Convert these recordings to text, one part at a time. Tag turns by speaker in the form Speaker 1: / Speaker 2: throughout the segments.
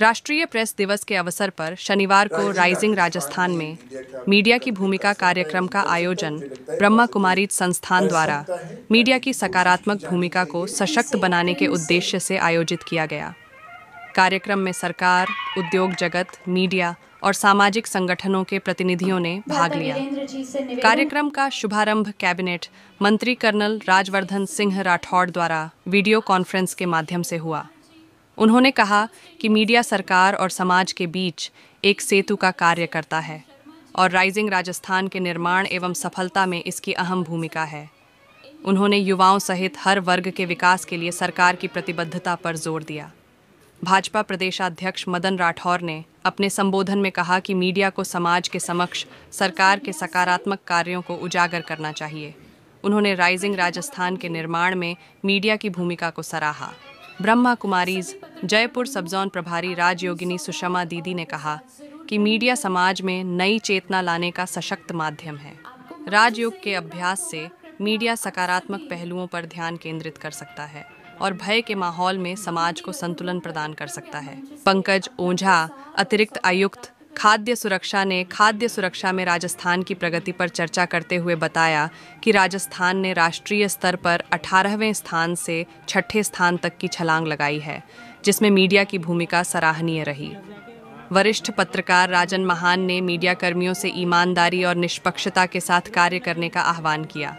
Speaker 1: राष्ट्रीय प्रेस दिवस के अवसर पर शनिवार को राइजिंग राजस्थान में मीडिया की भूमिका कार्यक्रम का आयोजन ब्रह्मा कुमारी संस्थान द्वारा मीडिया की सकारात्मक भूमिका को सशक्त बनाने के उद्देश्य से आयोजित किया गया। कार्यक्रम में सरकार उद्योग जगत मीडिया और सामाजिक संगठनों के प्रतिनिधियों ने भाग लिया। कार्यक्रम का शुभारंभ कैबिनेट मंत्री कर्नल राजवर्धन सिंह राठौड़ द्वारा वीडियो कॉन्फ्रेंस के माध्यम से हुआ। उन्होंने कहा कि मीडिया सरकार और समाज के बीच एक सेतु का कार्य करता है और राइजिंग राजस्थान के निर्माण एवं सफलता में इसकी अहम भूमिका है। उन्होंने युवाओं सहित हर वर्ग के विकास के लिए सरकार की प्रतिबद्धता पर ज़ोर दिया। भाजपा प्रदेशाध्यक्ष मदन राठौर ने अपने संबोधन में कहा कि मीडिया को समाज के समक्ष सरकार के सकारात्मक कार्यों को उजागर करना चाहिए। उन्होंने राइजिंग राजस्थान के निर्माण में मीडिया की भूमिका को सराहा। ब्रह्मा कुमारीज, जयपुर सबजोन प्रभारी राजयोगिनी सुषमा दीदी ने कहा कि मीडिया समाज में नई चेतना लाने का सशक्त माध्यम है। राजयोग के अभ्यास से मीडिया सकारात्मक पहलुओं पर ध्यान केंद्रित कर सकता है और भय के माहौल में समाज को संतुलन प्रदान कर सकता है। पंकज ओझा, अतिरिक्त आयुक्त खाद्य सुरक्षा ने खाद्य सुरक्षा में राजस्थान की प्रगति पर चर्चा करते हुए बताया कि राजस्थान ने राष्ट्रीय स्तर पर 18वें स्थान से छठे स्थान तक की छलांग लगाई है, जिसमें मीडिया की भूमिका सराहनीय रही। वरिष्ठ पत्रकार राजन महान ने मीडिया कर्मियों से ईमानदारी और निष्पक्षता के साथ कार्य करने का आह्वान किया।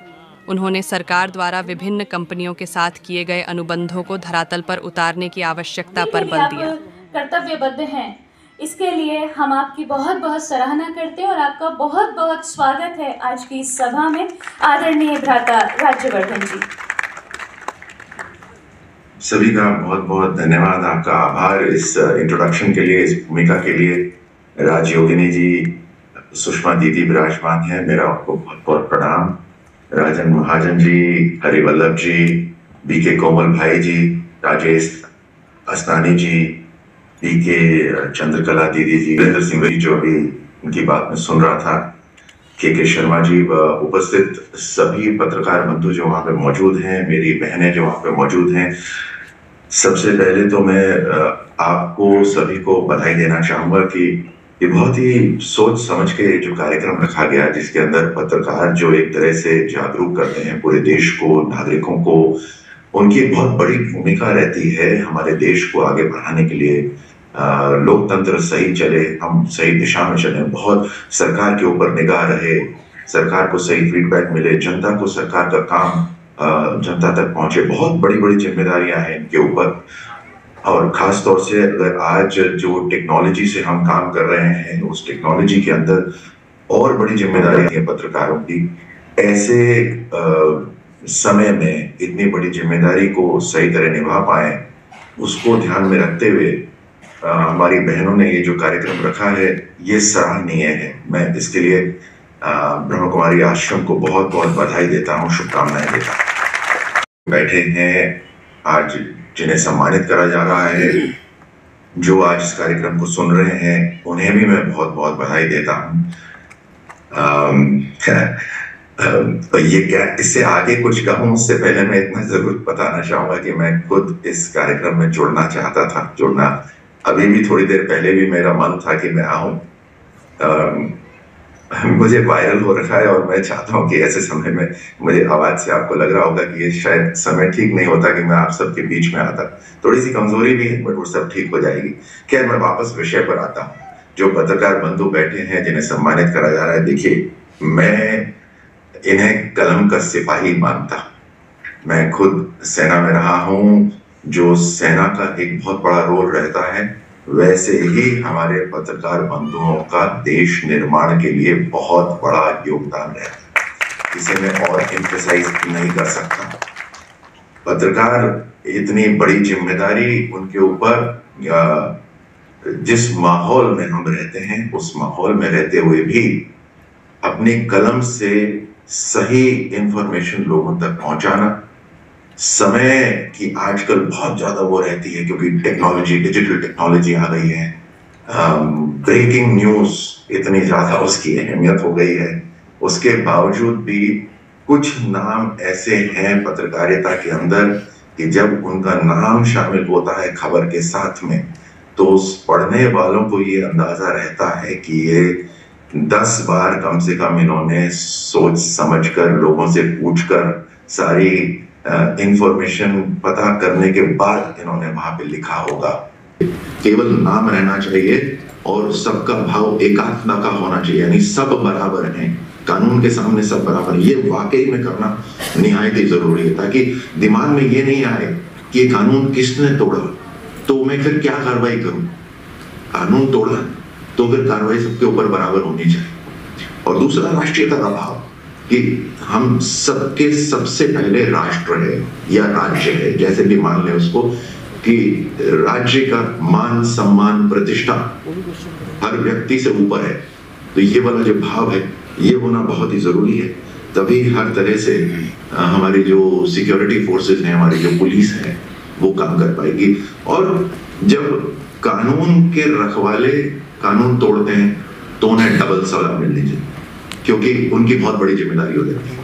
Speaker 1: उन्होंने सरकार द्वारा विभिन्न कंपनियों के साथ किए गए अनुबंधों को धरातल पर उतारने की आवश्यकता पर बल दिया।
Speaker 2: कर्तव्यबद्ध हैं। इसके लिए हम आपकी बहुत बहुत सराहना करते हैं और आपका बहुत बहुत स्वागत है आज की इस सभा में आदरणीय भ्राता राज्यवर्धन जी।
Speaker 3: सभी का बहुत बहुत धन्यवाद, आपका आभार इस इंट्रोडक्शन के लिए, इस भूमिका के लिए। राजयोगिनी जी, सुषमा दीदी विराजमान है, मेरा आपको बहुत बहुत प्रणाम। राजन महाजन जी, हरिवल्लभ जी बी के कोमल भाई जी, राजेश अस्तानी जी के चंद्रकला दीदी जी वीरेंद्र सिंह जी जो अभी उनकी बात में सुन रहा था के के शर्मा जी व उपस्थित सभी पत्रकार बंधु जो वहाँ पे मौजूद हैं, मेरी बहनें जो वहाँ पे मौजूद हैं, सबसे पहले तो मैं आपको सभी को बधाई देना चाहूँगा कि ये बहुत ही सोच समझ के जो कार्यक्रम रखा गया, जिसके अंदर पत्रकार जो एक तरह से जागरूक करते हैं पूरे देश को, नागरिकों को, उनकी बहुत बड़ी भूमिका रहती है हमारे देश को आगे बढ़ाने के लिए। लोकतंत्र सही चले, हम सही दिशा में चले, बहुत सरकार के ऊपर निगाह रहे, सरकार को सही फीडबैक मिले, जनता को सरकार का काम जनता तक पहुँचे, बहुत बड़ी बड़ी जिम्मेदारियाँ हैं इनके ऊपर। और खास तौर से अगर आज जो टेक्नोलॉजी से हम काम कर रहे हैं, उस टेक्नोलॉजी के अंदर और बड़ी ज़िम्मेदारी है पत्रकारों की, ऐसे समय में इतनी बड़ी ज़िम्मेदारी को सही तरह निभा पाए, उसको ध्यान में रखते हुए हमारी बहनों ने ये जो कार्यक्रम रखा है, ये सराहनीय है। मैं इसके लिए ब्रह्म कुमारी आश्रम को बहुत बहुत बधाई देता हूँ, शुभकामनाएँ देता हूँ। बैठे हैं आज, जिन्हें सम्मानित करा जा रहा है, जो आज इस कार्यक्रम को सुन रहे हैं, उन्हें भी मैं बहुत बहुत बधाई देता हूँ। तो ये क्या, इससे आगे कुछ कहूँ? उससे पहले मैं इतना ज़रूर बताना चाहूँगा कि मैं खुद इस कार्यक्रम में जुड़ना चाहता था, जुड़ना अभी भी थोड़ी देर पहले भी मेरा मन था कि मैं आऊँ। मुझे वायरल हो रखा है और मैं चाहता हूँ कि ऐसे समय में मुझे आवाज़ से आपको लग रहा होगा कि ये शायद समय ठीक नहीं होता कि मैं आप सबके बीच में आता। थोड़ी सी कमज़ोरी भी है बट वो सब ठीक हो जाएगी। खैर, मैं वापस विषय पर आता हूँ। जो पत्रकार बंधु बैठे हैं, जिन्हें सम्मानित करा जा रहा है, देखिए, मैं इन्हें कलम का सिपाही मानता। मैं खुद सेना में रहा हूँ जो सेना का एक बहुत बड़ा रोल रहता है, वैसे ही हमारे पत्रकार बंधुओं का देश निर्माण के लिए बहुत बड़ा योगदान रहता है। इसे मैं और एम्फेसाइज नहीं कर सकता। पत्रकार इतनी बड़ी ज़िम्मेदारी उनके ऊपर जिस माहौल में हम रहते हैं, उस माहौल में रहते हुए भी अपनी कलम से सही इंफॉर्मेशन लोगों तक पहुंचाना समय की आजकल बहुत ज़्यादा वो रहती है क्योंकि टेक्नोलॉजी डिजिटल टेक्नोलॉजी आ गई है। ब्रेकिंग न्यूज़ इतनी ज़्यादा उसकी अहमियत हो गई है। उसके बावजूद भी कुछ नाम ऐसे हैं पत्रकारिता के अंदर कि जब उनका नाम शामिल होता है खबर के साथ में तो उस पढ़ने वालों को ये अंदाज़ा रहता है कि ये दस बार कम से कम इन्होंने सोच समझकर, लोगों से पूछकर सारी इंफॉर्मेशन पता करने के बाद इन्होंने वहाँ पे लिखा होगा। केवल नाम रहना चाहिए और सबका भाव एकात्मता का होना चाहिए, यानी सब बराबर हैं। कानून के सामने सब बराबर ये वाकई में करना निहायत ही ज़रूरी है, ताकि दिमाग में ये नहीं आए कि ये कानून किसने तोड़ा। तो मैं फिर क्या कार्रवाई करूँ? कानून तोड़ा तो फिर कार्रवाई सबके ऊपर बराबर होनी चाहिए। और दूसरा राष्ट्रीयता का भाव। कि हम सबके सबसे पहले राष्ट्र है या राज्य है, जैसे भी मान ले उसको, कि राज्य का मान, सम्मान, प्रतिष्ठा हर व्यक्ति से ऊपर है। तो ये वाला जो भाव है, ये होना बहुत ही ज़रूरी है। तभी हर तरह से हमारी जो सिक्योरिटी फोर्सेस हैं, हमारी जो पुलिस है, वो काम कर पाएगी। और जब कानून के रखवाले कानून तोड़ते हैं तो उन्हें डबल सजा मिलनी चाहिए। क्योंकि उनकी बहुत बड़ी ज़िम्मेदारी हो जाती है।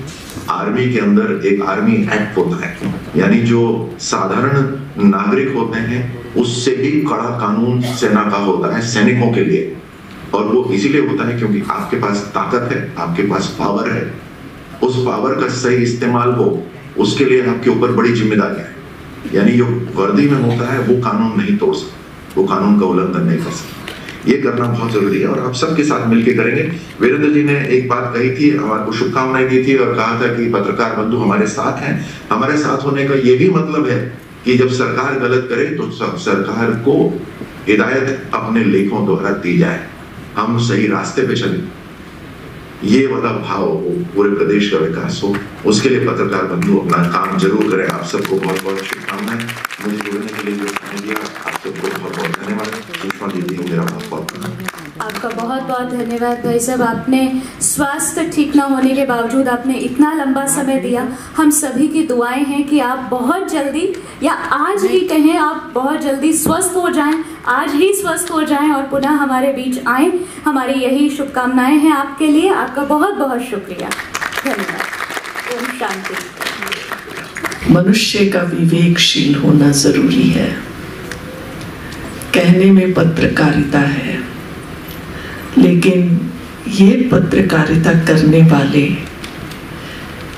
Speaker 3: आर्मी के अंदर एक आर्मी एक्ट होता है। यानी जो साधारण नागरिक होते हैं, उससे भी कड़ा कानून सेना का होता है, सैनिकों के लिए। और वो इसीलिए होता है क्योंकि आपके पास ताकत है, आपके पास पावर है। उस पावर का सही इस्तेमाल हो, उसके लिए आपके ऊपर बड़ी ज़िम्मेदारी है। यानी जो वर्दी में होता है, वो कानून नहीं तोड़ सकता। वो कानून का उल्लंघन नहीं कर सकता। ये करना बहुत ज़रूरी है और हम सबके साथ मिलकर करेंगे। वीरेंद्र जी ने एक बात कही थी, हमारे को शुभकामनाएँ दी थी और कहा था कि पत्रकार बंधु हमारे साथ हैं। हमारे साथ होने का ये भी मतलब है कि जब सरकार गलत करे तो सब सरकार को हिदायत अपने लेखों द्वारा दी जाए। हम सही रास्ते पे चले। ये वाला भाव हो पूरे प्रदेश का विकास हो उसके लिए पत्रकार बंधु अपना काम ज़रूर करें। आप सबको बहुत बहुत शुभकामनाएँ। मुझे जुड़ने के लिए जो समय दिया आप सबको बहुत बहुत धन्यवाद। सुषमा दीदी मेरा बहुत बहुत प्रणाम
Speaker 2: आपका बहुत बहुत धन्यवाद भाई साहब। आपने स्वास्थ्य ठीक ना होने के बावजूद आपने इतना लंबा समय दिया। हम सभी की दुआएँ हैं कि आप बहुत जल्दी या आज ही कहें आप बहुत जल्दी स्वस्थ हो जाएँ। आज ही स्वस्थ हो जाएँ और पुनः हमारे बीच आएँ। हमारी यही शुभकामनाएँ हैं आपके लिए। आपका बहुत बहुत शुक्रिया। धन्यवाद। ओम शांति।
Speaker 4: मनुष्य का विवेकशील होना ज़रूरी है। कहने में पत्रकारिता है। लेकिन ये पत्रकारिता करने वाले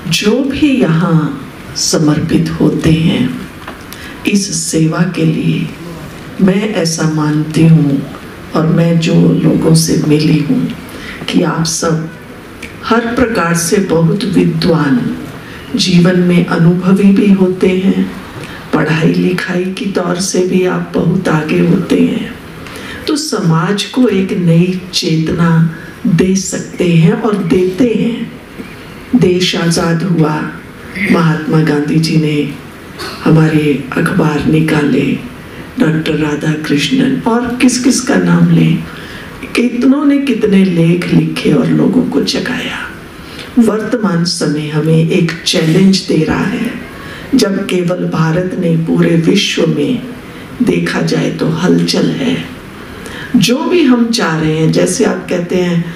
Speaker 4: जो भी यहाँ समर्पित होते हैं, इस सेवा के लिए मैं ऐसा मानती हूँ और मैं जो लोगों से मिली हूँ कि आप सब हर प्रकार से बहुत विद्वान, जीवन में अनुभवी भी होते हैं, पढ़ाई लिखाई की तौर से भी आप बहुत आगे होते हैं। तो समाज को एक नई चेतना दे सकते हैं और देते हैं। देश आज़ाद हुआ, महात्मा गांधी जी ने हमारे अखबार निकाले। डॉक्टर राधा कृष्णन और किस किस का नाम लें? कितनों ने कितने लेख लिखे और लोगों को जगाया। वर्तमान समय हमें एक चैलेंज दे रहा है। जब केवल भारत नहीं, पूरे विश्व में देखा जाए तो हलचल है। जो भी हम चाह रहे हैं, जैसे आप कहते हैं,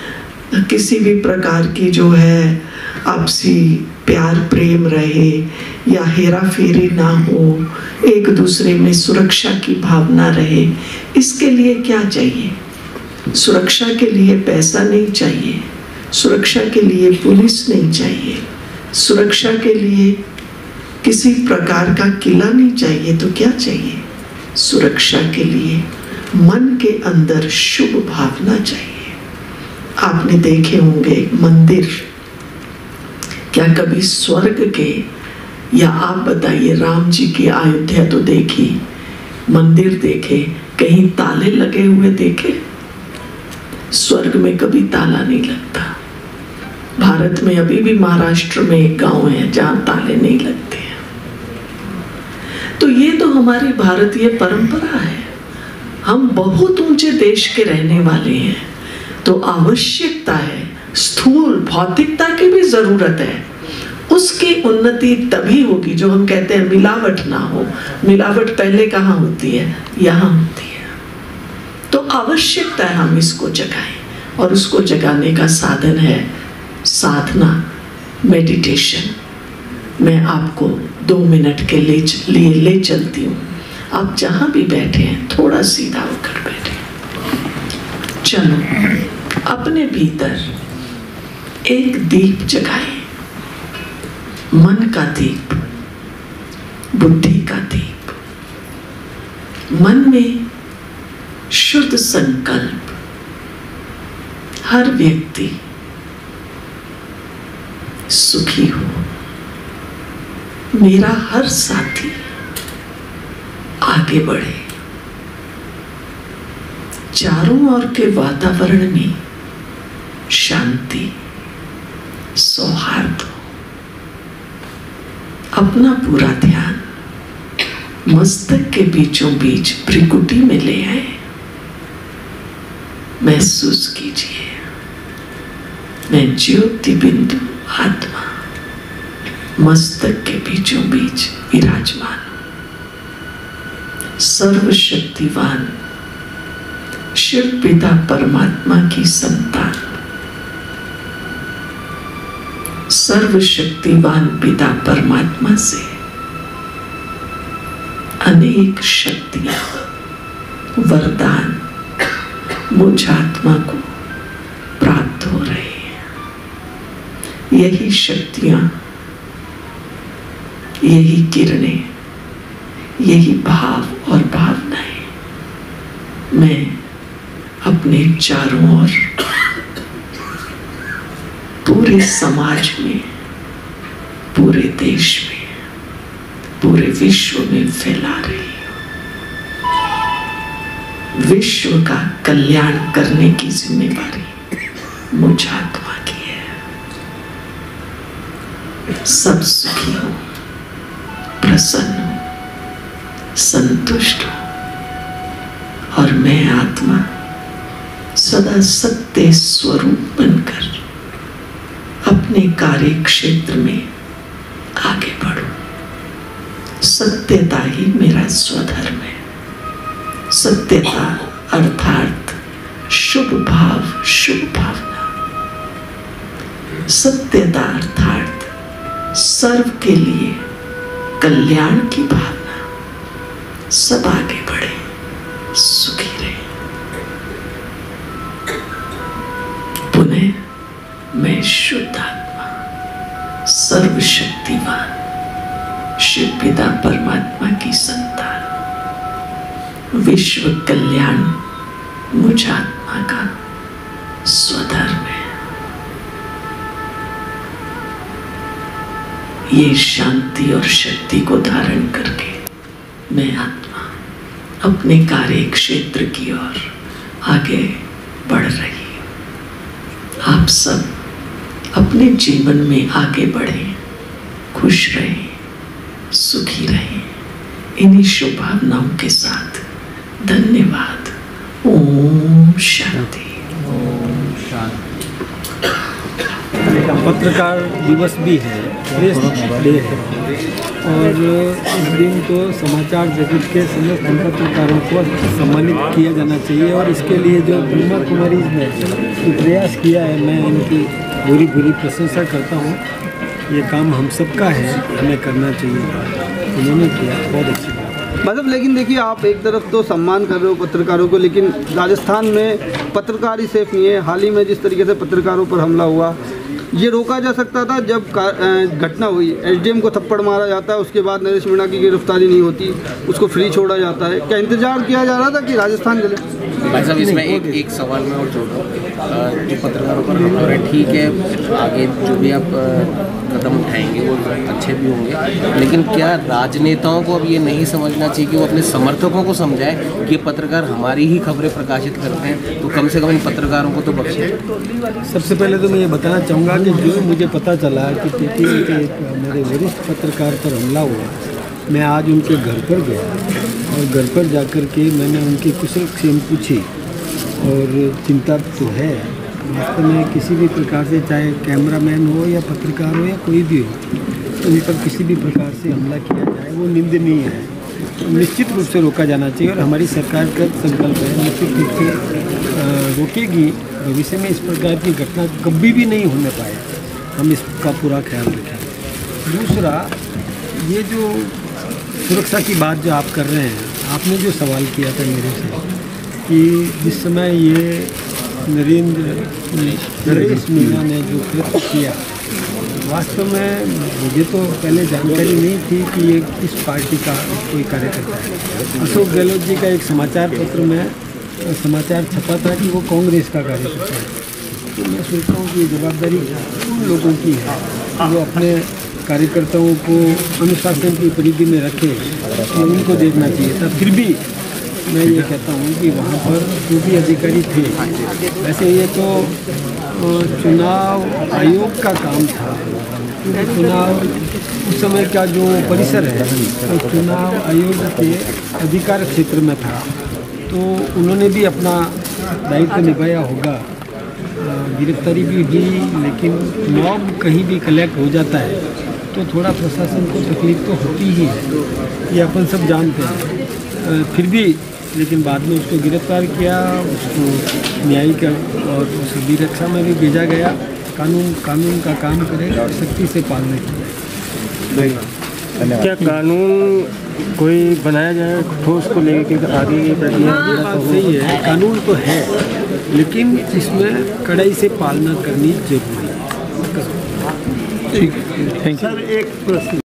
Speaker 4: किसी भी प्रकार की जो है आपसी प्यार, प्रेम रहे, या हेरा फेरी ना हो, एक दूसरे में सुरक्षा की भावना रहे, इसके लिए क्या चाहिए? सुरक्षा के लिए पैसा नहीं चाहिए, सुरक्षा के लिए पुलिस नहीं चाहिए, सुरक्षा के लिए किसी प्रकार का किला नहीं चाहिए तो क्या चाहिए? सुरक्षा के लिए मन के अंदर शुभ भावना चाहिए। आपने देखे होंगे मंदिर। क्या कभी स्वर्ग के, या आप बताइए राम जी की अयोध्या तो देखी, मंदिर देखे, कहीं ताले लगे हुए देखे? स्वर्ग में कभी ताला नहीं लगता। भारत में अभी भी महाराष्ट्र में एक गाँव है जहाँ ताले नहीं लगते हैं। तो ये तो हमारी भारतीय परंपरा है। हम बहुत ऊँचे देश के रहने वाले हैं तो आवश्यकता है स्थूल भौतिकता की भी ज़रूरत है। उसकी उन्नति तभी होगी जो हम कहते हैं मिलावट ना हो। मिलावट पहले कहाँ होती है? यहाँ होती है। तो आवश्यकता है हम इसको जगाएँ। और उसको जगाने का साधन है साधना मेडिटेशन मैं आपको दो मिनट के लिए लिए ले चलती हूँ। आप जहाँ भी बैठे हैं, थोड़ा सीधा होकर बैठे। चलो, अपने भीतर एक दीप जगाए। मन का दीप, बुद्धि का दीप, मन में शुद्ध संकल्प। हर व्यक्ति सुखी हो। मेरा हर साथी आगे बढ़े। चारों ओर के वातावरण में शांति सौहार्द। अपना पूरा ध्यान मस्तक के बीचों बीच भ्रिकुटी में ले आए। महसूस कीजिए, मैं ज्योति बिंदु आत्मा मस्तक के बीचों बीच विराजमान सर्वशक्तिवान शिव पिता परमात्मा की संतान। सर्वशक्तिवान पिता परमात्मा से अनेक शक्तियाँ वरदान मुझ आत्मा को प्राप्त हो रही हैं। यही शक्तियाँ, यही किरणें, यही भाव और भावनाएँ मैं अपने चारों ओर पूरे समाज में, पूरे देश में, पूरे विश्व में फैला रही विश्व का कल्याण करने की जिम्मेवारी मुझ आत्मा की है। सब सुखी हो, प्रसन्न हो, संतुष्ट हो। और मैं आत्मा सदा सत्य स्वरूप बनकर अपने कार्य क्षेत्र में आगे बढ़ो। सत्यता ही मेरा स्वधर्म है। सत्यता अर्थात शुभ भाव, शुभ भावना। सत्यता अर्थात सर्व के लिए कल्याण की भावना। सब आगे बढ़े। सर्वशक्तिवान शिव पिता परमात्मा की संतान। विश्व कल्याण मुझ आत्मा का स्वधर्म है। ये शांति और शक्ति को धारण करके मैं आत्मा अपने कार्य क्षेत्र की ओर आगे बढ़ रही आप सब अपने जीवन में आगे बढ़ें, खुश रहें, सुखी रहें। इन्हीं शुभभावनाओं के साथ धन्यवाद। ओम शांति।
Speaker 5: पत्रकार दिवस भी है प्रेस डे है। और इस दिन को समाचार जगत के समस्त पत्रकारों को सम्मानित किया जाना चाहिए। और इसके लिए जो ब्रह्मा कुमारी ने प्रयास किया है, मैं इनकी बुरी बुरी प्रशंसा करता हूँ। ये काम हम सबका है, हमें करना चाहिए। उन्होंने किया, बहुत अच्छी बात
Speaker 6: मतलब लेकिन देखिए, आप एक तरफ़ तो सम्मान कर रहे हो पत्रकारों को, लेकिन राजस्थान में पत्रकार ही सेफ़ नहीं है। हाल ही में जिस तरीके से पत्रकारों पर हमला हुआ ये रोका जा सकता था जब का- घटना हुई। एसडीएम को थप्पड़ मारा जाता है उसके बाद नरेश मीणा की गिरफ्तारी नहीं होती उसको फ्री छोड़ा जाता है। क्या इंतज़ार किया जा रहा था कि राजस्थान के लिए?
Speaker 7: भाई साहब इसमें एक एक सवाल मैं और जोड़ जो पत्रकारों पर हमला हो है ठीक है आगे जो भी आप कदम उठाएँगे वो अच्छे भी होंगे लेकिन क्या राजनेताओं को अब ये नहीं समझना चाहिए कि वो अपने समर्थकों को समझाए कि ये पत्रकार हमारी ही खबरें प्रकाशित करते हैं? तो कम से कम इन पत्रकारों को तो बख्शे।
Speaker 5: सबसे पहले तो मैं ये बताना चाहूँगा कि जो मुझे पता चला कि टीटीवी के एक मेरे वरिष्ठ पत्रकार पर हमला हुआ। मैं आज उनके घर पर गया और घर पर जाकर के मैंने उनकी कुशल क्षेम पूछी और चिंता तो है, वास्तव में किसी भी प्रकार से चाहे कैमरामैन हो या पत्रकार हो या कोई भी हो उन पर किसी भी प्रकार से हमला किया जाए, वो निंदनीय है। निश्चित रूप से रोका जाना चाहिए और हमारी सरकार का संकल्प है, निश्चित रूप से रोकेगी। भविष्य में इस प्रकार की घटना कभी भी नहीं होने पाए हम इसका पूरा ख्याल रखें। दूसरा, ये जो सुरक्षा की बात जो आप कर रहे हैं, आपने जो सवाल किया था मेरे से कि जिस समय ये नरेंद्र नरेश मीणा ने जो कृत्य किया, वास्तव में मुझे तो पहले जानकारी नहीं थी कि ये किस पार्टी का कोई कार्यकर्ता है। अशोक गहलोत जी का एक समाचार पत्र में समाचार छपा था कि वो कांग्रेस का कार्यकर्ता है। तो मैं सोचता हूँ कि जवाबदारी उन लोगों की है जो अपने कार्यकर्ताओं को अनुशासन की परिधि में रखे तो उनको देखना चाहिए था। फिर भी मैं ये कहता हूँ कि वहाँ पर जो भी अधिकारी थे, वैसे ये तो चुनाव आयोग का काम था। क्योंकि चुनाव, उस समय का जो परिसर है तो चुनाव आयोग के अधिकार क्षेत्र में था। तो उन्होंने भी अपना दायित्व निभाया होगा। गिरफ्तारी भी हुई लेकिन मॉब कहीं भी कलेक्ट हो जाता है तो थोड़ा प्रशासन को तकलीफ़ तो होती ही है। ये अपन सब जानते हैं। फिर भी लेकिन बाद में उसको गिरफ़्तार किया उसको न्यायिक और सभी रक्षा में भी भेजा गया। कानून कानून का काम करेगा और सख्ती से पालना चाहिए
Speaker 8: क्या कानून कोई बनाया जाए ठोस को लेकर कि आगे की प्रक्रिया
Speaker 5: ये बात सही है कानून तो है लेकिन इसमें कड़ाई से पालना करनी ज़रूरी है।
Speaker 8: थैंक यू
Speaker 9: सर एक प्रश्न।